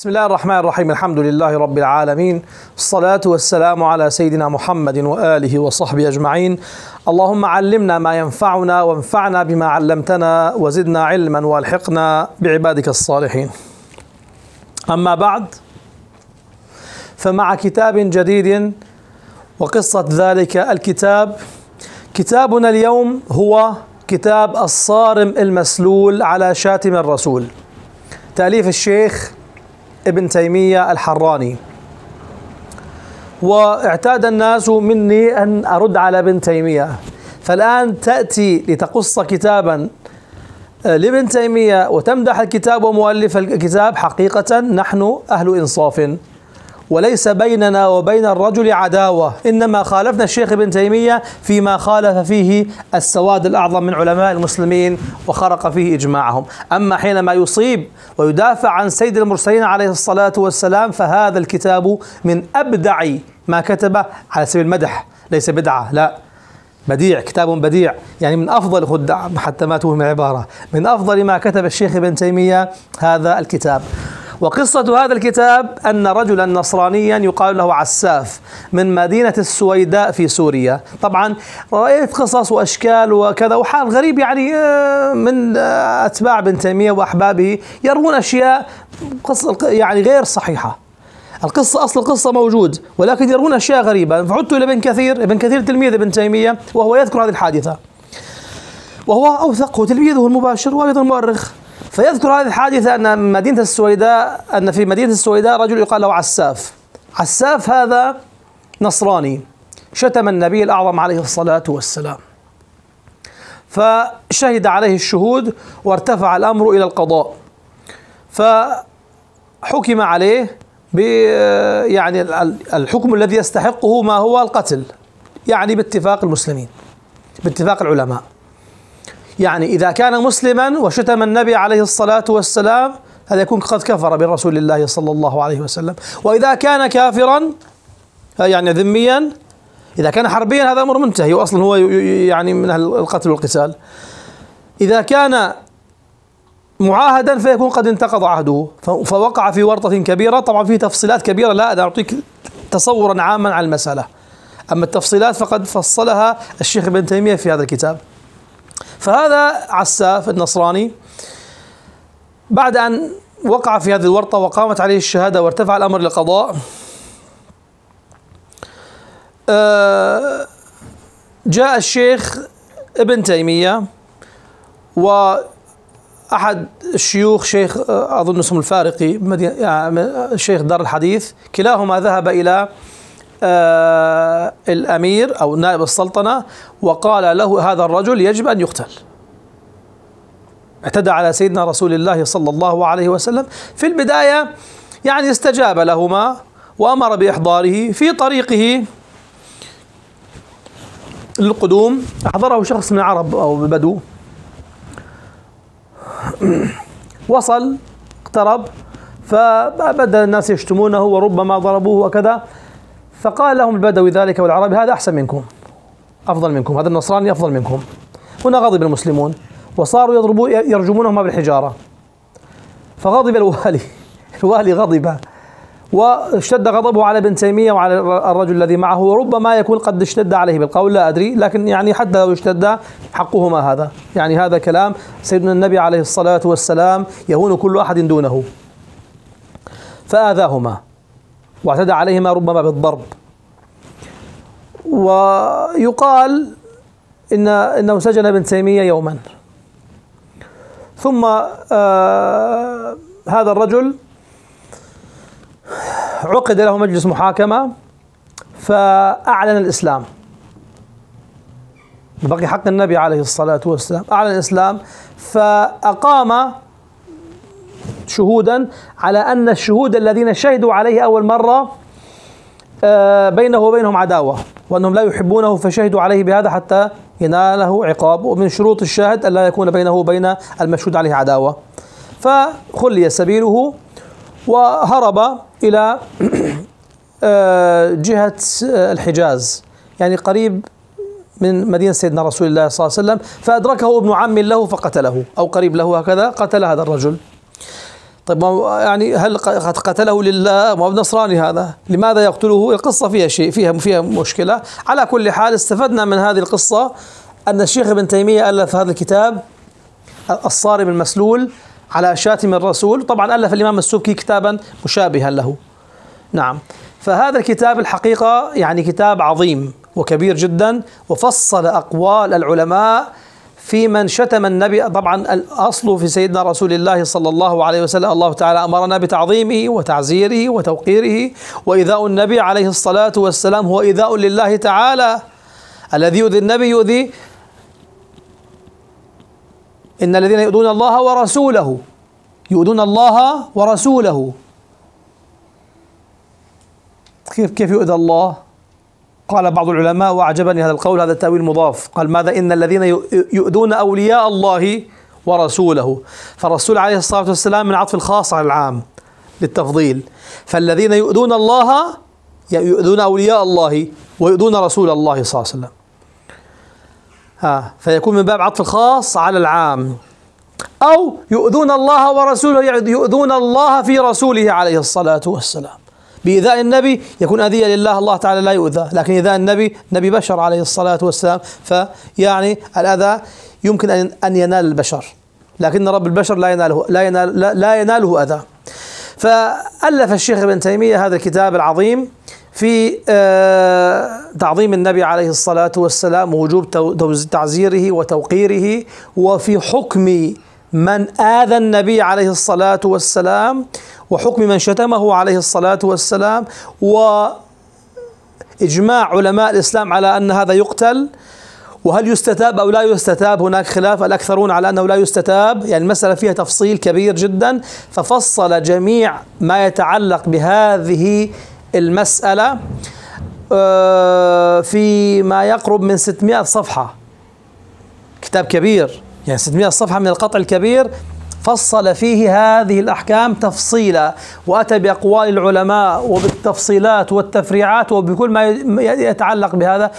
بسم الله الرحمن الرحيم الحمد لله رب العالمين الصلاة والسلام على سيدنا محمد وآله وصحبه أجمعين اللهم علمنا ما ينفعنا وانفعنا بما علمتنا وزدنا علما والحقنا بعبادك الصالحين أما بعد فمع كتاب جديد وقصة ذلك الكتاب كتابنا اليوم هو كتاب الصارم المسلول على شاتم الرسول تأليف الشيخ ابن تيمية الحراني. واعتاد الناس مني أن أرد على ابن تيمية. فالآن تأتي لتقص كتابا لابن تيمية وتمدح الكتاب ومؤلف الكتاب حقيقة نحن أهل إنصاف. وليس بيننا وبين الرجل عداوة. إنما خالفنا الشيخ ابن تيمية فيما خالف فيه السواد الأعظم من علماء المسلمين وخرق فيه إجماعهم. أما حينما يصيب ويدافع عن سيد المرسلين عليه الصلاة والسلام فهذا الكتاب من أبدع ما كتب على سبيل المدح. ليس بدعة لا. بديع كتاب بديع. يعني من أفضل خدع حتى ما توهم العباره من أفضل ما كتب الشيخ ابن تيمية هذا الكتاب. وقصة هذا الكتاب أن رجلا نصرانيا يقال له عساف من مدينة السويداء في سوريا. طبعا رأيت قصص وأشكال وكذا وحال غريب يعني من أتباع ابن تيمية وأحبابه يروون أشياء قصة يعني غير صحيحة. القصة أصل القصة موجود ولكن يروون أشياء غريبة. فعدت إلى ابن كثير ابن كثير تلميذ ابن تيمية وهو يذكر هذه الحادثة. وهو أوثق تلميذه المباشر وأيضا مؤرخ فيذكر هذه الحادثة أن مدينة السويداء أن في مدينة السويداء رجل يقال له عساف. عساف هذا نصراني شتم النبي الأعظم عليه الصلاة والسلام. فشهد عليه الشهود وارتفع الأمر إلى القضاء. فحكم عليه ب يعني الحكم الذي يستحقه ما هو القتل يعني باتفاق المسلمين باتفاق العلماء. يعني إذا كان مسلما وشتم النبي عليه الصلاة والسلام هذا يكون قد كفر برسول الله صلى الله عليه وسلم. وإذا كان كافرا يعني ذميا إذا كان حربيا هذا أمر منتهي وأصلا هو يعني من أهل القتل والقتال. إذا كان معاهدا فيكون قد انتقض عهده. فوقع في ورطة كبيرة. طبعا فيه تفصيلات كبيرة. لا أعطيك تصورا عاما عن المسألة. أما التفصيلات فقد فصلها الشيخ ابن تيمية في هذا الكتاب. فهذا عساف النصراني بعد أن وقع في هذه الورطة وقامت عليه الشهادة وارتفع الأمر للقضاء جاء الشيخ ابن تيمية وأحد الشيوخ شيخ أظن اسمه الفارقي يعني شيخ دار الحديث كلاهما ذهب إلى آه الأمير أو نائب السلطنة وقال له هذا الرجل يجب أن يقتل. اعتدى على سيدنا رسول الله صلى الله عليه وسلم. في البداية يعني استجاب لهما وأمر بإحضاره في طريقه للقدوم أحضره شخص من العرب أو البدو وصل اقترب فبدأ الناس يشتمونه وربما ضربوه وكذا. فقال لهم البدوي ذلك والعربي هذا أحسن منكم أفضل منكم هذا النصراني أفضل منكم. هنا غضب المسلمون وصاروا يضربوا يرجمونهما بالحجارة. فغضب الوالي الوالي غضب واشتد غضبه على ابن تيمية وعلى الرجل الذي معه. وربما يكون قد اشتد عليه بالقول لا أدري لكن يعني حتى لو اشتد حقهما هذا. يعني هذا كلام سيدنا النبي عليه الصلاة والسلام يهون كل أحد دونه. فآذاهما. واعتدى عليهما ربما بالضرب. ويقال ان إنه سجن ابن تيمية يوما. ثم آه هذا الرجل عقد له مجلس محاكمة فأعلن الإسلام. بقي حق النبي عليه الصلاة والسلام. أعلن الإسلام فأقام شهودا على أن الشهود الذين شهدوا عليه أول مرة بينه وبينهم عداوة وأنهم لا يحبونه فشهدوا عليه بهذا حتى يناله عقاب ومن شروط الشاهد الا يكون بينه وبين المشهود عليه عداوة. فخلي سبيله وهرب إلى جهة الحجاز يعني قريب من مدينة سيدنا رسول الله صلى الله عليه وسلم فأدركه ابن عم له فقتله أو قريب له هكذا قتل هذا الرجل. طيب يعني هل قد قتله لله؟ ما هو نصراني هذا. لماذا يقتله؟ القصة فيها شيء فيها فيها مشكلة. على كل حال استفدنا من هذه القصة أن الشيخ ابن تيمية ألف هذا الكتاب الصارم المسلول على شاتم الرسول. طبعا ألف الإمام السبكي كتابا مشابها له. نعم. فهذا الكتاب الحقيقة يعني كتاب عظيم وكبير جدا وفصل أقوال العلماء في من شتم النبي. طبعا الأصل في سيدنا رسول الله صلى الله عليه وسلم الله تعالى أمرنا بتعظيمه وتعزيره وتوقيره. وإيذاء النبي عليه الصلاة والسلام هو إيذاء لله تعالى. الذي يؤذي النبي يؤذي. إن الذين يؤذون الله ورسوله يؤذون الله ورسوله. كيف كيف يؤذى الله؟ قال بعض العلماء وأعجبني هذا القول هذا التأويل مضاف. قال ماذا إن الذين يؤذون أولياء الله ورسوله؟ فالرسول عليه الصلاة والسلام من عطف الخاص على العام للتفضيل. فالذين يؤذون الله يؤذون أولياء الله ويؤذون رسول الله صلى الله عليه وسلم. ها فيكون من باب عطف الخاص على العام. أو يؤذون الله ورسوله يؤذون الله في رسوله عليه الصلاة والسلام. بإيذاء النبي يكون أذية لله الله تعالى لا يؤذى. لكن إيذاء النبي نبي بشر عليه الصلاة والسلام. فيعني الأذى يمكن أن ينال البشر. لكن رب البشر لا يناله لا, ينال لا يناله أذى. فألف الشيخ ابن تيمية هذا الكتاب العظيم في آه، تعظيم النبي عليه الصلاة والسلام ووجوب تعزيره وتوقيره وفي حكم من آذى النبي عليه الصلاة والسلام وحكم من شتمه عليه الصلاة والسلام وإجماع علماء الإسلام على أن هذا يقتل. وهل يستتاب أو لا يستتاب؟ هناك خلاف. الأكثرون على أنه لا يستتاب. يعني المسألة فيها تفصيل كبير جدا. ففصل جميع ما يتعلق بهذه المسألة آه، في ما يقرب من 600 صفحة. كتاب كبير. يعني 600 صفحة من القطع الكبير. فصل فيه هذه الأحكام تفصيلا وأتى بأقوال العلماء وبالتفصيلات والتفريعات وبكل ما يتعلق بهذا.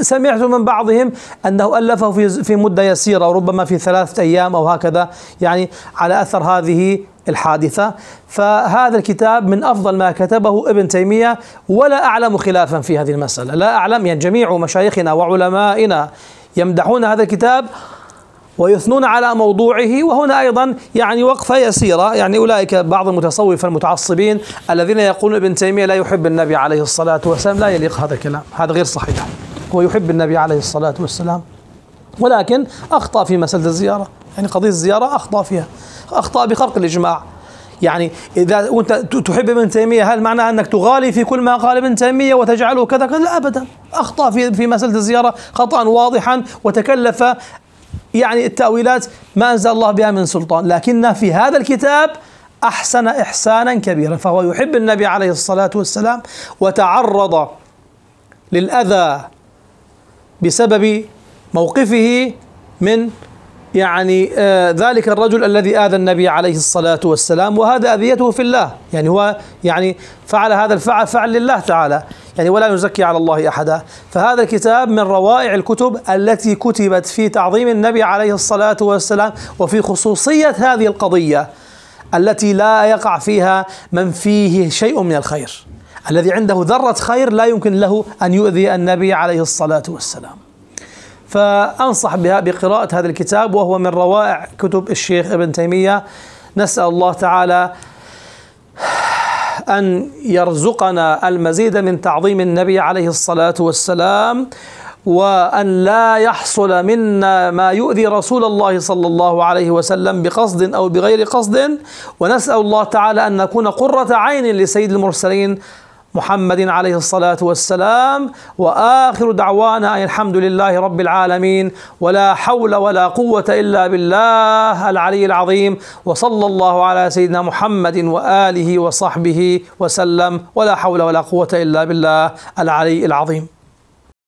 سمعت من بعضهم أنه ألفه في مدة يسيرة وربما في ثلاثة أيام أو هكذا يعني على أثر هذه الحادثة. فهذا الكتاب من أفضل ما كتبه ابن تيمية ولا أعلم خلافا في هذه المسألة. لا أعلم يعني جميع مشايخنا وعلمائنا يمدحون هذا الكتاب. ويثنون على موضوعه. وهنا أيضا يعني وقفة يسيرة. يعني أولئك بعض المتصوفة المتعصبين الذين يقولون ابن تيمية لا يحب النبي عليه الصلاة والسلام. لا يليق هذا الكلام. هذا غير صحيح. هو يحب النبي عليه الصلاة والسلام. ولكن أخطأ في مسألة الزيارة. يعني قضية الزيارة أخطأ فيها. أخطأ بخرق الإجماع. يعني إذا أنت تحب ابن تيمية هل معنى أنك تغالي في كل ما قال ابن تيمية وتجعله كذا كذا؟ لا ابدا. أخطأ في في مسألة الزيارة خطأ واضحا وتكلف يعني التأويلات ما أنزل الله بها من سلطان لكن في هذا الكتاب أحسن إحسانا كبيرا فهو يحب النبي عليه الصلاة والسلام وتعرض للأذى بسبب موقفه من يعني آه ذلك الرجل الذي آذى النبي عليه الصلاة والسلام وهذا أذيته في الله يعني هو يعني فعل هذا الفعل فعل لله تعالى. يعني ولا نزكي على الله أحدا. فهذا الكتاب من روائع الكتب التي كتبت في تعظيم النبي عليه الصلاة والسلام وفي خصوصية هذه القضية التي لا يقع فيها من فيه شيء من الخير. الذي عنده ذرة خير لا يمكن له أن يؤذي النبي عليه الصلاة والسلام. فأنصح بها بقراءة هذا الكتاب وهو من روائع كتب الشيخ ابن تيمية. نسأل الله تعالى أن يرزقنا المزيد من تعظيم النبي عليه الصلاة والسلام وأن لا يحصل منا ما يؤذي رسول الله صلى الله عليه وسلم بقصد أو بغير قصد. ونسأل الله تعالى أن نكون قرة عين لسيد المرسلين محمد عليه الصلاة والسلام. وآخر دعوانا أن الحمد لله رب العالمين ولا حول ولا قوة إلا بالله العلي العظيم. وصلى الله على سيدنا محمد وآله وصحبه وسلم ولا حول ولا قوة إلا بالله العلي العظيم.